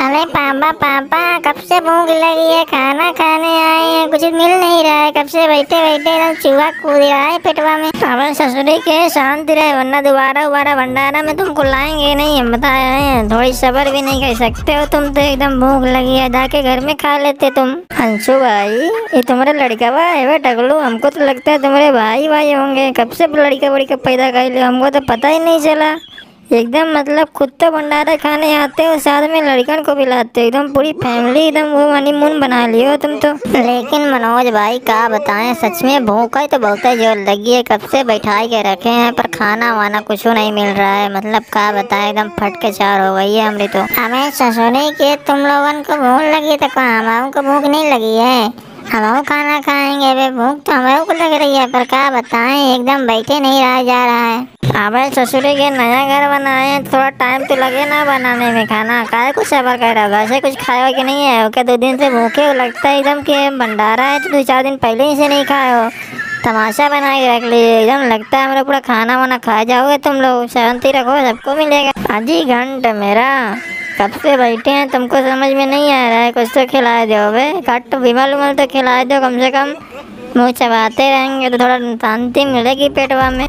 अरे पापा पापा, कब से भूख लगी है? खाना खाने आए हैं, कुछ मिल नहीं रहा है। कब से बैठे बैठे एकदम चूहा कूद रहा है पेटवा में। अबे ससुरी के शांति रहे, वरना दोबारा दोबारा भंडारा में तुमको लाएँगे नहीं, हम बताया हैं। थोड़ी सबर भी नहीं कर सकते हो तुम तो एकदम भूख लगी है। जाके घर में खा लेते तुम। अंशु भाई, ये तुम्हारा लड़का भाई है टकलू हमको तो लगता है तुम्हारे भाई भाई होंगे। कब से लड़का बड़का पैदा कर लिया? हमको तो पता ही नहीं चला। एकदम मतलब खुद तो भंडारा खाने आते हो, साथ में लड़कन को भी लाते हो। एकदम पूरी फैमिली एकदम वो हनीमून बना लियो तुम तो। लेकिन मनोज भाई क्या बताएँ, सच में भूख ही तो बहुत ज़ोर लगी है, कब से बैठा के रखे हैं, पर खाना वाना कुछ नहीं मिल रहा है। मतलब क्या बताएँ, एकदम फट के चार हो गई है हमारी तो हमें ससुरे के तुम लोगन को भूख लगी तो कहाँ हमारे को भूख नहीं लगी है। हम खाना खाएँगे भूख तो हमें को लग रही है, पर क्या बताएँ, एकदम बैठे नहीं रहा, जा रहा है। अबे ससुरे के नया घर बनाए हैं, थोड़ा टाइम तो लगे ना बनाने में खाना। काय कुछ सबर कर रहा है? वैसे कुछ खाया कि नहीं है? ओके, दो दिन से भूखे हो, लगता है एकदम कि भंडारा है तो दो चार दिन पहले ही से नहीं खाए हो। तमाशा बना के रख लीजिए एकदम लगता है मेरा पूरा खाना वाना खा जाओगे तुम लोग। शांति रखो, सबको मिलेगा। आधी घंटे मेरा। कब से बैठे हैं? तुमको समझ में नहीं आ रहा है, कुछ तो खिला दो भाई कट, विमल उमल तो खिला दो कम से कम। मुँह चबाते रहेंगे तो थोड़ा शांति मिलेगी पेटवा में।